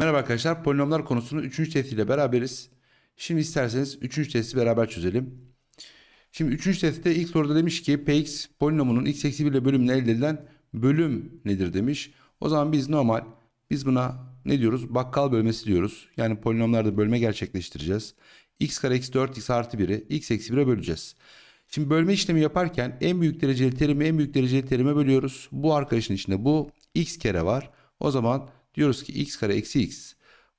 Merhaba arkadaşlar, polinomlar konusunun 3. testiyle beraberiz. Şimdi isterseniz 3. testi beraber çözelim. Şimdi 3. testte ilk soruda demiş ki px polinomunun x eksi 1 ile bölümüne elde edilen bölüm nedir demiş. O zaman biz normal, biz buna ne diyoruz? Bakkal bölmesi diyoruz. Yani polinomlarda bölme gerçekleştireceğiz. x kare eksi 4x artı 1'i x eksi 1'e böleceğiz. Şimdi bölme işlemi yaparken en büyük dereceli terimi en büyük dereceli terime bölüyoruz. Bu arkadaşın içinde bu x kere var. O zaman diyoruz ki x kare eksi x.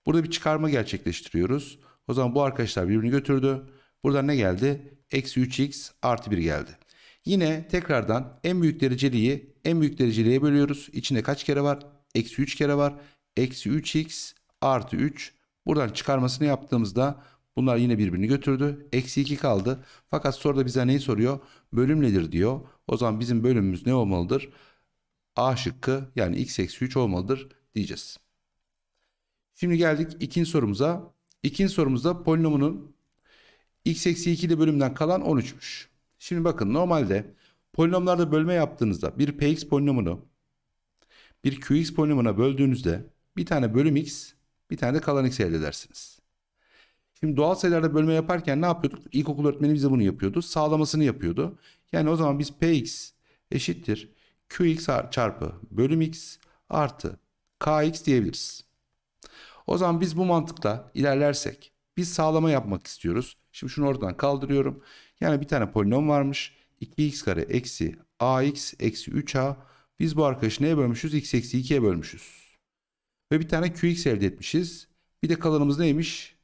Burada bir çıkarma gerçekleştiriyoruz. O zaman bu arkadaşlar birbirini götürdü. Buradan ne geldi? Eksi 3x artı 1 geldi. Yine tekrardan en büyük dereceliği en büyük dereceliğe bölüyoruz. İçinde kaç kere var? Eksi 3 kere var. Eksi 3x artı 3. Buradan çıkarmasını yaptığımızda bunlar yine birbirini götürdü. Eksi 2 kaldı. Fakat soruda bize neyi soruyor? Bölüm nedir diyor. O zaman bizim bölümümüz ne olmalıdır? A şıkkı yani x eksi 3 olmalıdır diyeceğiz. Şimdi geldik ikinci sorumuza. İkinci sorumuzda polinomunun x eksi 2 ile bölümden kalan 13'müş. Şimdi bakın normalde polinomlarda bölme yaptığınızda bir px polinomunu bir qx polinomuna böldüğünüzde bir tane bölüm x bir tane de kalan x elde edersiniz. Şimdi doğal sayılarda bölme yaparken ne yapıyorduk? İlkokul öğretmeni bize bunu yapıyordu. Sağlamasını yapıyordu. Yani o zaman biz px eşittir qx çarpı bölüm x artı kx diyebiliriz. O zaman biz bu mantıkla ilerlersek biz sağlama yapmak istiyoruz. Şimdi şunu oradan kaldırıyorum. Yani bir tane polinom varmış. 2x kare eksi ax eksi 3a. Biz bu arkadaşı neye bölmüşüz? x eksi 2'ye bölmüşüz. Ve bir tane qx elde etmişiz. Bir de kalanımız neymiş?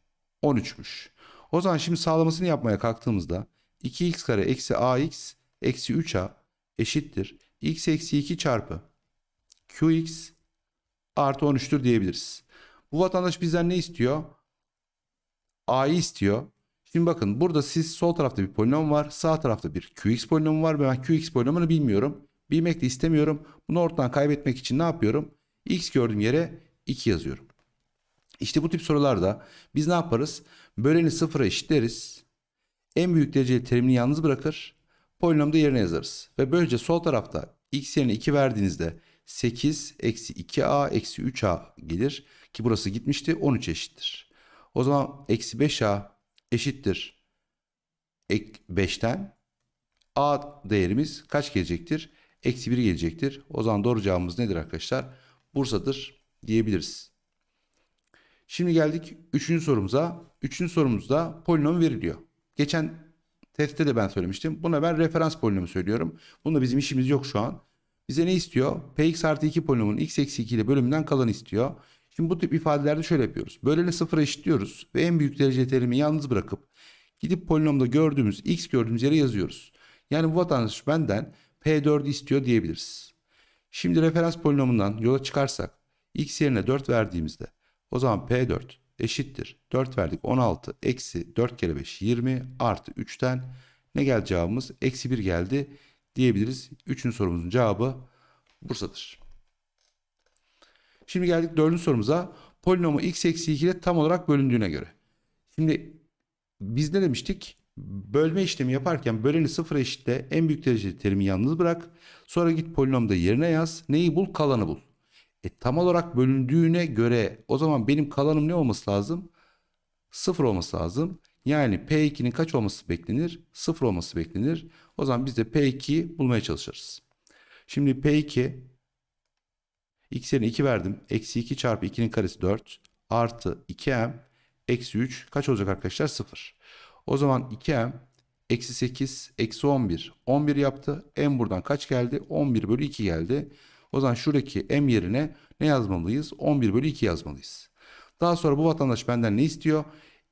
13'müş. O zaman şimdi sağlamasını yapmaya kalktığımızda 2x kare eksi ax eksi 3a eşittir. x eksi 2 çarpı qx artı 13'tür diyebiliriz. Bu vatandaş bizden ne istiyor? A'yı istiyor. Şimdi bakın burada siz sol tarafta bir polinom var. Sağ tarafta bir qx polinomu var. Ben qx polinomunu bilmiyorum. Bilmek de istemiyorum. Bunu ortadan kaybetmek için ne yapıyorum? x gördüğüm yere 2 yazıyorum. İşte bu tip sorularda biz ne yaparız? Böleni sıfıra eşitleriz. En büyük dereceli terimini yalnız bırakır. Polinomu da yerine yazarız. Ve böylece sol tarafta x yerine 2 verdiğinizde 8 eksi 2a eksi 3a gelir. Ki burası gitmişti 13 eşittir. O zaman eksi 5a eşittir. Ek 5'ten a değerimiz kaç gelecektir? Eksi 1 gelecektir. O zaman doğru cevabımız nedir arkadaşlar? Bursa'dır diyebiliriz. Şimdi geldik 3. sorumuza. 3. sorumuzda polinom veriliyor. Geçen testte de ben söylemiştim. Buna ben referans polinomu söylüyorum. Bunda bizim işimiz yok şu an. Bize ne istiyor? Px artı 2 polinomun x eksi 2 ile bölümünden kalan istiyor. Şimdi bu tip ifadelerde şöyle yapıyoruz. Böleni sıfıra eşitliyoruz ve en büyük derece terimi yalnız bırakıp gidip polinomda gördüğümüz x gördüğümüz yere yazıyoruz. Yani bu vatandaş benden P4 istiyor diyebiliriz. Şimdi referans polinomundan yola çıkarsak x yerine 4 verdiğimizde o zaman P4 eşittir. 4 verdik 16 eksi 4 kere 5 20 artı 3'ten ne geldi cevabımız? Eksi 1 geldi diyebiliriz. Üçüncü sorumuzun cevabı Bursa'dır. Şimdi geldik dördüncü sorumuza. Polinomu x eksi 2 ile tam olarak bölündüğüne göre. Şimdi biz ne demiştik? Bölme işlemi yaparken böleni sıfıra eşitle en büyük dereceli terimi yalnız bırak. Sonra git polinomda yerine yaz. Neyi bul? Kalanı bul. E, tam olarak bölündüğüne göre o zaman benim kalanım ne olması lazım? Sıfır olması lazım. Yani P2'nin kaç olması beklenir? Sıfır olması beklenir. O zaman biz de P2'yi bulmaya çalışırız. Şimdi P2 x yerine 2 verdim. Eksi 2 çarpı 2'nin karesi 4 artı 2m eksi 3 kaç olacak arkadaşlar? 0. O zaman 2m eksi 8 eksi 11 11 yaptı. m buradan kaç geldi? 11 bölü 2 geldi. O zaman şuradaki m yerine ne yazmalıyız? 11 bölü 2 yazmalıyız. Daha sonra bu vatandaş benden ne istiyor?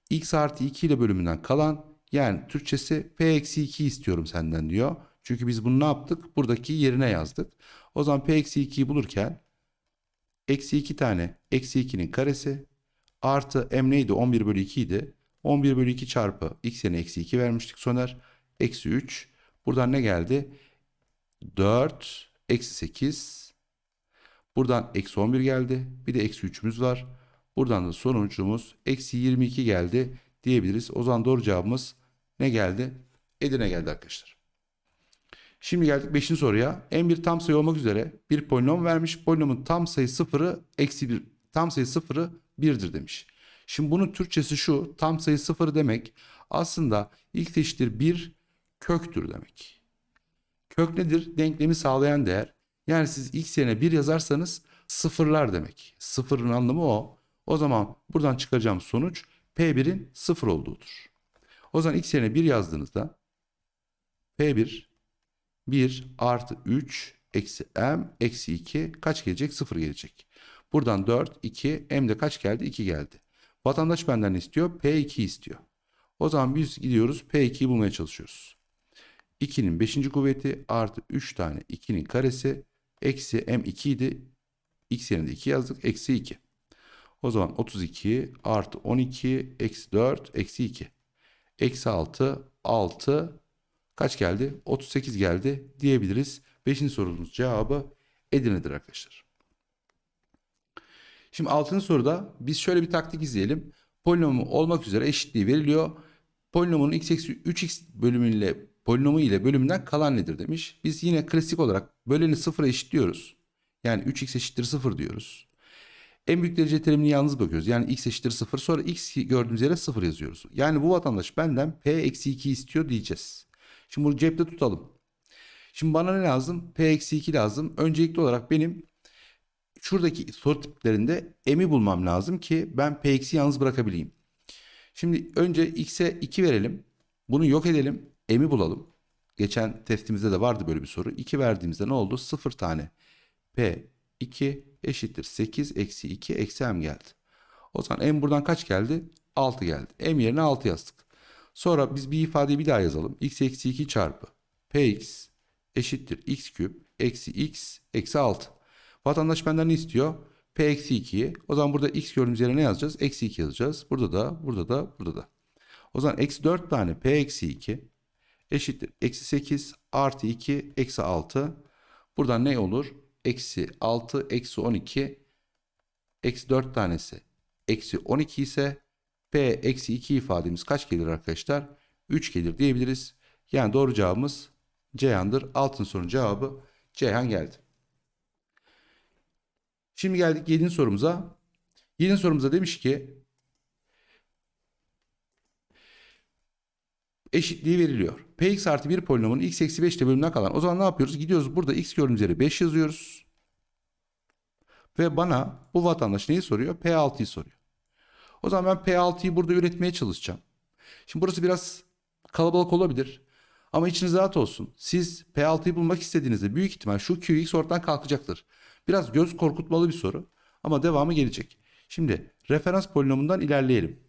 X artı 2 ile bölümünden kalan yani Türkçesi p eksi 2 istiyorum senden diyor. Çünkü biz bunu ne yaptık? Buradaki yerine yazdık. O zaman p eksi 2'yi bulurken eksi 2 tane eksi 2'nin karesi artı m neydi? 11 bölü 2 idi. 11 bölü 2 çarpı x yerine eksi 2 vermiştik Soner. Eksi 3. Buradan ne geldi? 4 eksi 8. Buradan eksi 11 geldi. Bir de eksi 3'ümüz var. Buradan da sonucumuz eksi 22 geldi diyebiliriz. O zaman doğru cevabımız ne geldi? Edirne geldi arkadaşlar. Şimdi geldik 5. soruya. En bir tam sayı olmak üzere bir polinom vermiş. Polinomun tam sayı sıfırı eksi bir tam sayı sıfırı 1'dir demiş. Şimdi bunun Türkçesi şu tam sayı 0 demek aslında x eşittir 1 köktür demek. Kök nedir? Denklemi sağlayan değer. Yani siz x yerine 1 yazarsanız sıfırlar demek. Sıfırın anlamı o. O zaman buradan çıkaracağım sonuç P1'in sıfır olduğudur. O zaman x yerine 1 yazdığınızda P1 1 artı 3 eksi m eksi 2 kaç gelecek? 0 gelecek. Buradan 4, 2, m de kaç geldi? 2 geldi. Vatandaş benden istiyor? P2 istiyor. O zaman biz gidiyoruz P2'yi bulmaya çalışıyoruz. 2'nin 5. kuvveti artı 3 tane 2'nin karesi eksi m2 idi. x yerine 2 yazdık. Eksi 2. O zaman 32 artı 12 eksi 4 eksi 2. Eksi 6 6 kaç geldi? 38 geldi diyebiliriz. Beşinci sorumuz cevabı Edirne'dir arkadaşlar. Şimdi altıncı soruda biz şöyle bir taktik izleyelim. Polinomu olmak üzere eşitliği veriliyor. Polinomunun x eksi 3x bölümüyle polinomu ile bölümünden kalan nedir demiş. Biz yine klasik olarak böleni sıfıra eşitliyoruz. Yani 3x eşittir 0 diyoruz. En büyük derece terimini yalnız bakıyoruz. Yani x eşittir 0 sonra x gördüğümüz yere 0 yazıyoruz. Yani bu vatandaş benden p eksi 2 istiyor diyeceğiz. Şimdi bunu cepte tutalım. Şimdi bana ne lazım? P eksi 2 lazım. Öncelikli olarak benim şuradaki soru tiplerinde m'i bulmam lazım ki ben p eksi yalnız bırakabileyim. Şimdi önce x'e 2 verelim. Bunu yok edelim. M'i bulalım. Geçen testimizde de vardı böyle bir soru. 2 verdiğimizde ne oldu? 0 tane p 2 eşittir 8 eksi 2 eksi m geldi. O zaman m buradan kaç geldi? 6 geldi. m yerine 6 yazdık. Sonra biz bir ifadeyi bir daha yazalım. x eksi 2 çarpı px eşittir x küp eksi x eksi 6. Vatandaş benden ne istiyor? P eksi 2'yi. O zaman burada x gördüğümüz yere ne yazacağız? Eksi 2 yazacağız. Burada da, burada da, burada da. O zaman eksi 4 tane P eksi 2 eşittir. Eksi 8 artı 2 eksi 6. Buradan ne olur? Eksi 6 eksi 12 eksi 4 tanesi eksi 12 ise P eksi 2 ifademiz kaç gelir arkadaşlar? 3 gelir diyebiliriz. Yani doğru cevabımız Ceyhan'dır. Altın sorunun cevabı Ceyhan geldi. Şimdi geldik 7. sorumuza. 7. sorumuza demiş ki eşitliği veriliyor. Px artı 1 polinomun x eksi 5 ile bölümünden kalan. O zaman ne yapıyoruz? Gidiyoruz burada x gördüğümüz yere 5 yazıyoruz. Ve bana bu vatandaş neyi soruyor? P6'yı soruyor. O zaman ben P6'yı burada üretmeye çalışacağım. Şimdi burası biraz kalabalık olabilir. Ama içiniz rahat olsun. Siz P6'yı bulmak istediğinizde büyük ihtimal şu QX ortadan kalkacaktır. Biraz göz korkutmalı bir soru ama devamı gelecek. Şimdi referans polinomundan ilerleyelim.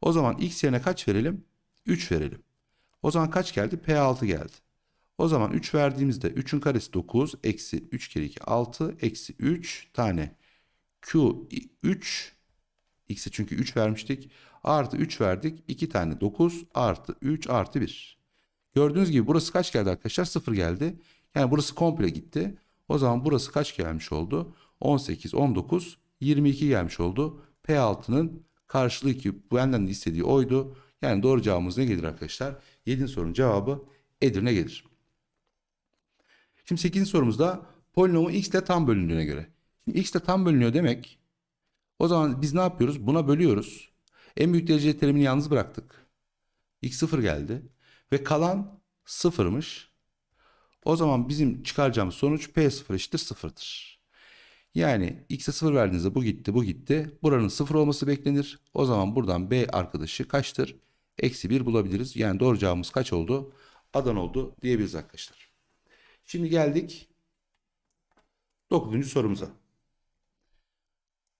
O zaman x yerine kaç verelim? 3 verelim. O zaman kaç geldi? P6 geldi. O zaman 3 verdiğimizde 3'ün karesi 9 eksi 3 kere 2 6 eksi 3 tane Q3 x'e çünkü 3 vermiştik. Artı 3 verdik. 2 tane 9 artı 3 artı 1. Gördüğünüz gibi burası kaç geldi arkadaşlar? 0 geldi. Yani burası komple gitti. O zaman burası kaç gelmiş oldu? 18, 19, 22 gelmiş oldu. P6'nın karşılığı ki benden de istediği oydu. Yani doğru cevabımız ne gelir arkadaşlar? 7. sorunun cevabı Edirne gelir. Şimdi 8. sorumuzda polinomu x ile tam bölündüğüne göre. Şimdi x ile tam bölünüyor demek. O zaman biz ne yapıyoruz? Buna bölüyoruz. En büyük derece terimini yalnız bıraktık. x 0 geldi. Ve kalan sıfırmış. O zaman bizim çıkaracağımız sonuç P0 eşittir sıfırdır. Yani x'e 0 verdiğinizde bu gitti bu gitti. Buranın 0 olması beklenir. O zaman buradan B arkadaşı kaçtır? Eksi 1 bulabiliriz. Yani doğru cevabımız kaç oldu? Adan oldu diyebiliriz arkadaşlar. Şimdi geldik 9. sorumuza.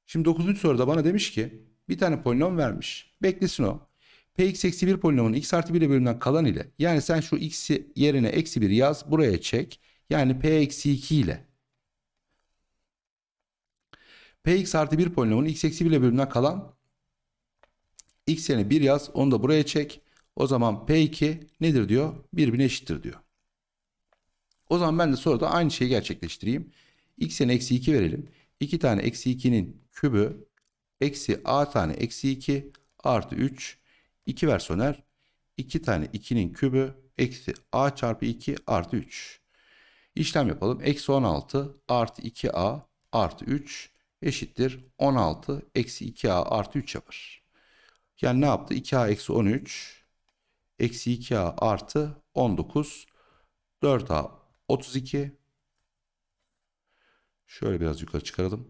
Şimdi 9. soruda bana demiş ki bir tane polinom vermiş. Beklesin o. Px eksi 1 polinomunun x artı 1 bölümünden kalan ile yani sen şu x'i yerine eksi 1 yaz buraya çek. Yani p eksi 2 ile px artı 1 polinomunun x eksi 1 ile bölümünden kalan x yerine 1 yaz onu da buraya çek. O zaman p2 nedir diyor? Birbirine eşittir diyor. O zaman ben de soruda aynı şeyi gerçekleştireyim. x yerine eksi 2 verelim. 2 tane eksi 2'nin kübü eksi a tane eksi 2 artı 3 2 ver Soner. 2 tane 2'nin kübü eksi a çarpı 2 artı 3. İşlem yapalım. Eksi 16 artı 2a artı 3 eşittir 16 eksi 2a artı 3 yapar. Yani ne yaptı? 2a eksi 13 eksi 2a artı 19 4a 32 şöyle biraz yukarı çıkaralım.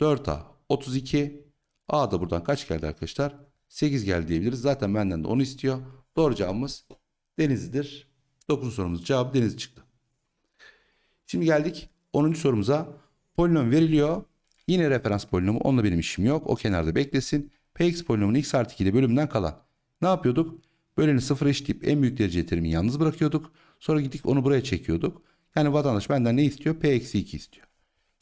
4a 32 a da buradan kaç geldi arkadaşlar? 8 geldi diyebiliriz. Zaten benden de onu istiyor. Doğru cevabımız Denizli'dir. 9. sorumuz cevabı Denizli çıktı. Şimdi geldik 10. sorumuza. Polinom veriliyor. Yine referans polinomu. Onunla benim işim yok. O kenarda beklesin. Px polinomunun x artı 2'de bölümünden kalan. Ne yapıyorduk? Böleni sıfır eşitleyip en büyük derece terimi yalnız bırakıyorduk. Sonra gittik onu buraya çekiyorduk. Yani vatandaş benden ne istiyor? P eksi 2 istiyor.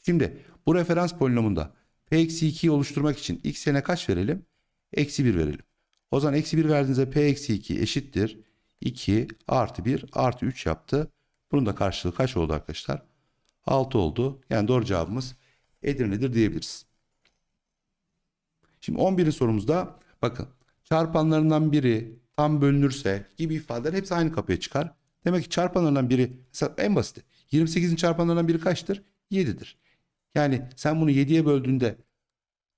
Şimdi bu referans polinomunda P eksi 2'yi oluşturmak için x yerine kaç verelim? Eksi 1 verelim. O zaman eksi 1 verdiğinizde P eksi 2 eşittir. 2 artı 1 artı 3 yaptı. Bunun da karşılığı kaç oldu arkadaşlar? 6 oldu. Yani doğru cevabımız Edirne'dir diyebiliriz. Şimdi 11. sorumuzda bakın çarpanlarından biri tam bölünürse gibi ifadeler hepsi aynı kapıya çıkar. Demek ki çarpanlarından biri mesela en basit 28'in çarpanlarından biri kaçtır? 7'dir. Yani sen bunu 7'ye böldüğünde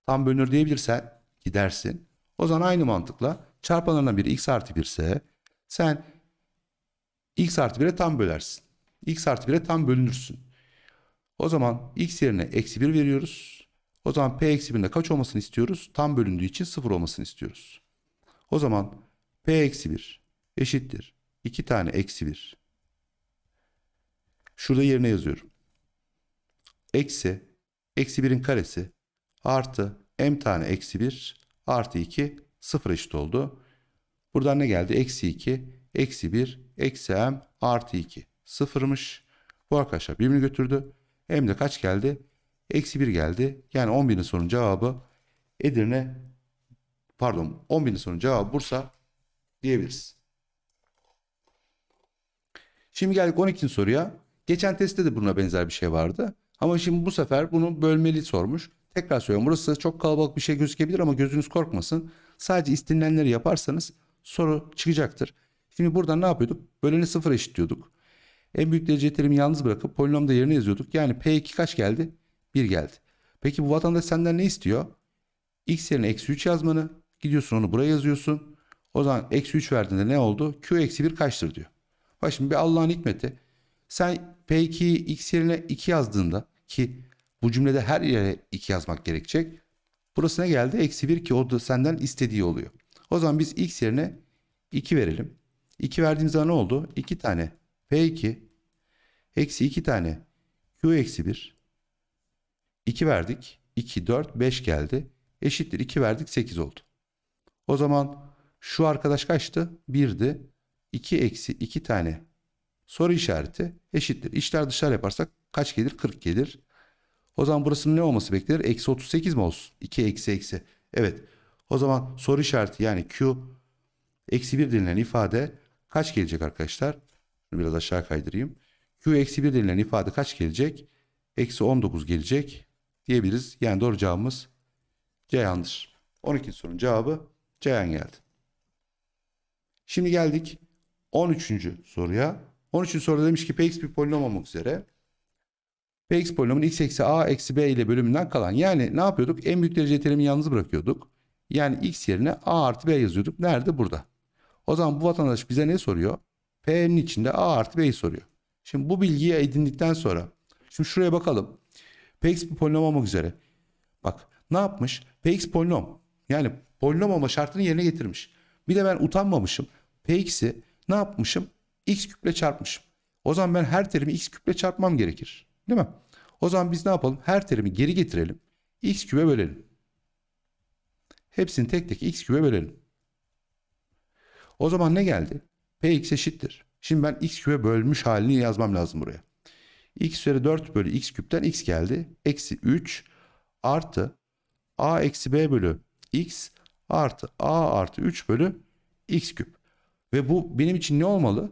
tam bölünür diyebilirsen gidersin. O zaman aynı mantıkla çarpanlarından biri x artı 1 ise sen x artı 1'e tam bölersin. x artı 1'e tam bölünürsün. O zaman x yerine eksi 1 veriyoruz. O zaman p eksi 1'in kaç olmasını istiyoruz? Tam bölündüğü için 0 olmasını istiyoruz. O zaman p eksi 1 eşittir. 2 tane eksi 1. Şurada yerine yazıyorum. Eksi, eksi 1'in karesi artı m tane eksi 1 artı 2 0 eşit oldu. Buradan ne geldi? Eksi 2, eksi 1, eksi m artı 2. Sıfırmış. Bu arkadaşlar birbirini götürdü. M de kaç geldi? Eksi 1 geldi. Yani 11'in sorunun cevabı Edirne pardon 11'in sorunun cevabı Bursa diyebiliriz. Şimdi geldik 12. soruya. Geçen testte de buna benzer bir şey vardı. Ama şimdi bu sefer bunu bölmeli sormuş. Tekrar söylüyorum. Burası çok kalabalık bir şey gözükebilir ama gözünüz korkmasın. Sadece istenilenleri yaparsanız soru çıkacaktır. Şimdi buradan ne yapıyorduk? Böleni sıfır eşitliyorduk. En büyük derece terimi yalnız bırakıp polinomda yerine yazıyorduk. Yani P2 kaç geldi? 1 geldi. Peki bu vatandaş senden ne istiyor? X yerine eksi 3 yazmanı. Gidiyorsun onu buraya yazıyorsun. O zaman eksi 3 verdiğinde ne oldu? Q eksi 1 kaçtır diyor. Bak şimdi bir Allah'ın hikmeti. Sen P2'yi X yerine 2 yazdığında ki bu cümlede her yere 2 yazmak gerekecek. Burası ne geldi? Eksi 1 ki o da senden istediği oluyor. O zaman biz X yerine 2 verelim. 2 verdiğimiz zaman ne oldu? 2 tane P2 eksi 2 tane Q eksi 1 2 verdik. 2, 4, 5 geldi. Eşittir 2 verdik 8 oldu. O zaman şu arkadaş kaçtı? 1'di. 2 eksi 2 tane soru işareti eşittir. İçler dışlar yaparsak kaç gelir? 40 gelir. O zaman burasının ne olması beklenir? Eksi 38 mi olsun? 2 eksi eksi. Evet. O zaman soru işareti yani Q eksi 1 denilen ifade kaç gelecek arkadaşlar? Biraz aşağı kaydırayım. Q eksi 1 denilen ifade kaç gelecek? Eksi 19 gelecek diyebiliriz. Yani doğru cevabımız Ceyhan'dır. 12. sorunun cevabı Ceyhan geldi. Şimdi geldik 13. soruya. 13. soruda demiş ki px bir polinom olmak üzere px polinomun x eksi a eksi b ile bölümünden kalan. Yani ne yapıyorduk? En büyük derece terimi yalnız bırakıyorduk. Yani x yerine a artı b yazıyorduk. Nerede? Burada. O zaman bu vatandaş bize ne soruyor? P'nin içinde a artı b'yi soruyor. Şimdi bu bilgiyi edindikten sonra şimdi şuraya bakalım. Px bir polinom olmak üzere. Bak ne yapmış? Px polinom. Yani polinom olma şartını yerine getirmiş. Bir de ben utanmamışım. Px'i ne yapmışım? x küple çarpmışım. O zaman ben her terimi x küple çarpmam gerekir. Değil mi? O zaman biz ne yapalım? Her terimi geri getirelim. x küpe bölelim. Hepsini tek tek x küpe bölelim. O zaman ne geldi? px eşittir. Şimdi ben x küpe bölmüş halini yazmam lazım buraya. X üzeri 4 bölü x küpten x geldi. Eksi 3 artı a eksi b bölü x artı a artı 3 bölü x küp. Ve bu benim için ne olmalı?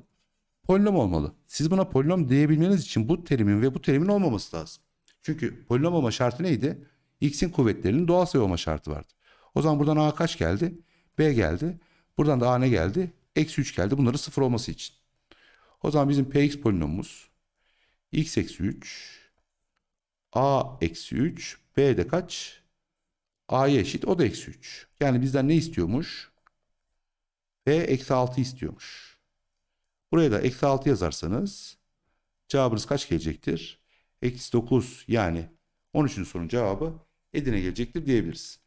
Polinom olmalı. Siz buna polinom diyebilmeniz için bu terimin ve bu terimin olmaması lazım. Çünkü polinom olma şartı neydi? X'in kuvvetlerinin doğal sayı olma şartı vardı. O zaman buradan A kaç geldi? B geldi. Buradan da A ne geldi? Eksi 3 geldi. Bunların sıfır olması için. O zaman bizim Px polinomumuz x eksi 3 A eksi 3. B de kaç? A'ya eşit. O da eksi 3. Yani bizden ne istiyormuş? B eksi 6 istiyormuş. Buraya da eksi 6 yazarsanız cevabınız kaç gelecektir? Eksi 9 yani 13. sorunun cevabı Edirne gelecektir diyebiliriz.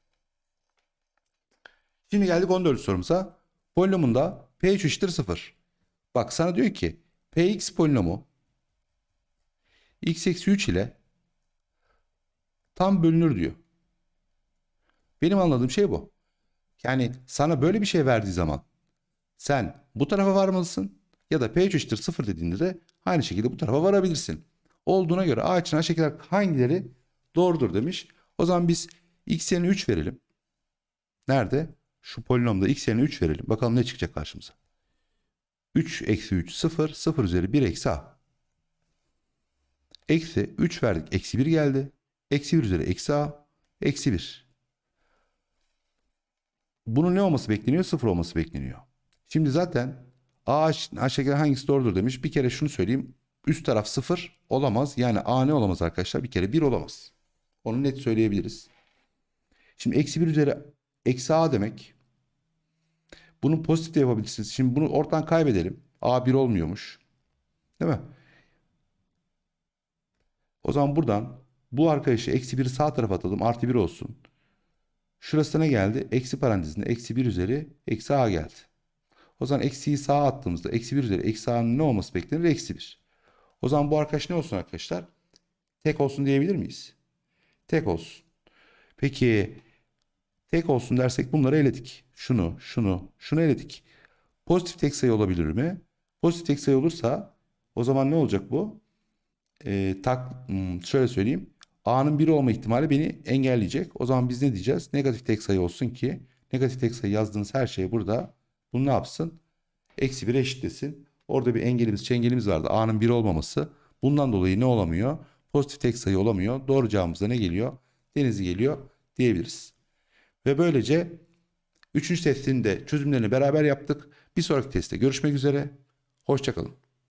Şimdi geldik 14. sorumuza. Polinomunda p3 eşittir 0. Bak sana diyor ki px polinomu x eksi 3 ile tam bölünür diyor. Benim anladığım şey bu. Yani sana böyle bir şey verdiği zaman sen bu tarafa varmalısın ya da p3 eşittir 0 dediğinde de aynı şekilde bu tarafa varabilirsin. Olduğuna göre A için şekiller hangileri doğrudur demiş. O zaman biz x yerine 3 verelim. Nerede? Şu polinomda x yerine 3 verelim. Bakalım ne çıkacak karşımıza. 3 eksi 3 0. 0 üzeri 1 eksi a. Eksi 3 verdik. Eksi 1 geldi. Eksi 1 üzeri eksi a. Eksi 1. Bunun ne olması bekleniyor? 0 olması bekleniyor. Şimdi zaten a, a şekli hangisi doğrudur demiş. Bir kere şunu söyleyeyim. Üst taraf 0 olamaz. Yani a ne olamaz arkadaşlar? Bir kere 1 olamaz. Onu net söyleyebiliriz. Şimdi eksi 1 üzeri eksi a demek. Bunu pozitif de yapabilirsiniz. Şimdi bunu ortadan kaybedelim. a 1 olmuyormuş. Değil mi? O zaman buradan bu arkadaşı eksi 1'i sağ tarafa atalım. Artı 1 olsun. Şurası ne geldi? Eksi parantezinde eksi 1 üzeri eksi a geldi. O zaman eksiyi sağa attığımızda eksi 1 üzeri eksi a'nın ne olması beklenir? Eksi 1. O zaman bu arkadaş ne olsun arkadaşlar? Tek olsun diyebilir miyiz? Tek olsun. Peki tek olsun dersek bunları eledik. Şunu, şunu, şunu eledik. Pozitif tek sayı olabilir mi? Pozitif tek sayı olursa o zaman ne olacak bu? Ee, tak, hmm, şöyle söyleyeyim. A'nın 1 olma ihtimali beni engelleyecek. O zaman biz ne diyeceğiz? Negatif tek sayı olsun ki negatif tek sayı yazdığınız her şey burada. Bunu ne yapsın? Eksi 1'e eşitlesin. Orada bir engelimiz, çengelimiz vardı. A'nın 1 olmaması. Bundan dolayı ne olamıyor? Pozitif tek sayı olamıyor. Doğru cevabımızda ne geliyor? Denizli geliyor diyebiliriz. Ve böylece 3. testin de çözümlerini beraber yaptık. Bir sonraki testte görüşmek üzere. Hoşçakalın.